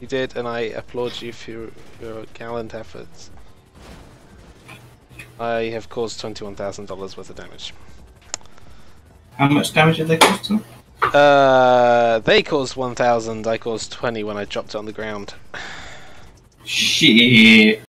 You did, and I applaud you for your, your gallant efforts. I have caused twenty-one thousand dollars worth of damage. How much damage did they cause to Uh, they caused one thousand. I caused twenty when I dropped it on the ground. Shit.